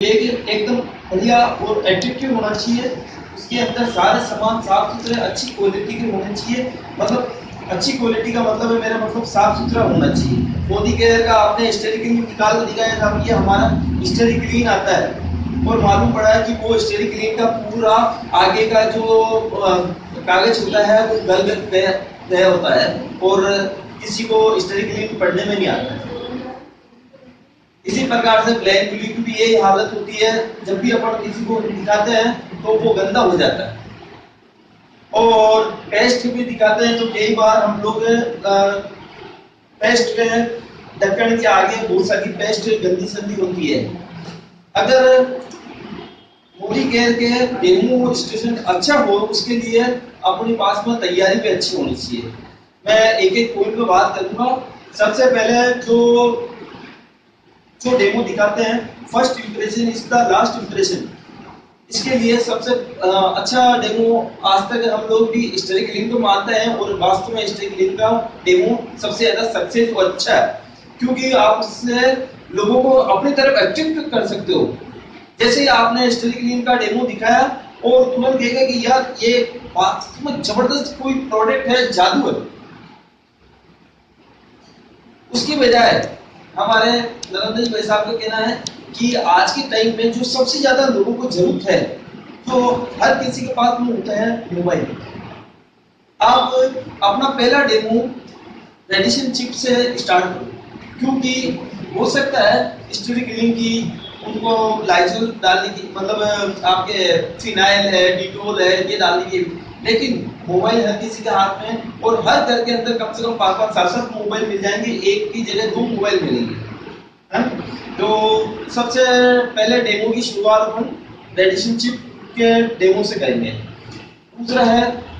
एक एकदम बढ़िया और एट्रेक्टिव होना चाहिए। उसके अंदर सारे सामान साफ़ सुथरे, अच्छी क्वालिटी के होने चाहिए। मतलब अच्छी क्वालिटी का मतलब है मेरा मतलब साफ़ सुथरा होना चाहिए। मोदी केयर का आपने स्टेरिक निकाल कर दिखाया था ये हमारा स्टेरिक क्लीन आता है। और मालूम पड़ा है कि वो स्टेरिक क्लीन का पूरा आगे का जो कागज़ होता है, वो गल गया होता है। और किसी को स्टेरिक क्लीन पढ़ने में नहीं आता है। इसी प्रकार से ब्लैक ब्लू की भी यही हालत होती है, जब भी अपन किसी को दिखाते हैं तो वो गंदा हो जाता है। और पेस्ट भी दिखाते हैं तो कई बार हम लोग पेस्ट ढक्कन के आगे बहुत सारी पेस्ट गंदी संदी होती है। अगर मोदी केयर के डेमो स्टेशन अच्छा हो, उसके लिए अपने पास में तैयारी भी अच्छी होनी चाहिए। मैं एक एक पॉइंट पे बात करूँगा। सबसे पहले जो जो डेमो दिखाते हैं। First impression is the last impression इसके लिए सबसे अच्छा डेमो आज तक हम लोग भी स्टेरिक लिंक को मानते हैं और वास्तव में स्टेरिक लिंक का डेमो सबसे ज़्यादा सक्सेस और अच्छा है। क्योंकि आप उससे लोगों को अपनी तरफ़ अट्रैक्ट कर सकते हो। जैसे ही आपने स्टेरिक लिंक का डेमो दिखाया और तुरंत देखेगा कि यार, ये वास्तव में ज़बरदस्त कोई प्रोडक्ट है, जादू है। उसकी बजाय हमारे नरेंद्र भाई साहब का कहना है कि आज के टाइम में जो सबसे ज़्यादा लोगों को ज़रूरत है तो हर किसी के पास में होता है मोबाइल आप अपना पहला डेमो रेडिशन चिप से स्टार्ट करो, क्योंकि हो सकता है स्टोरी क्लीन की उनको लाइजोल डालने की मतलब आपके फिनाइल है डिटोल है, ये डालने की लेकिन मोबाइल हर किसी के हाथ में और हर घर के अंदर कम से कम पाँच पाँच सात सात मोबाइल मिल जाएँगे, एक की जगह दो मोबाइल मिलेंगे। है? तो सबसे पहले डेमो की शुरुआत हम रेडिशन चिप के डेमो से करेंगे। दूसरा है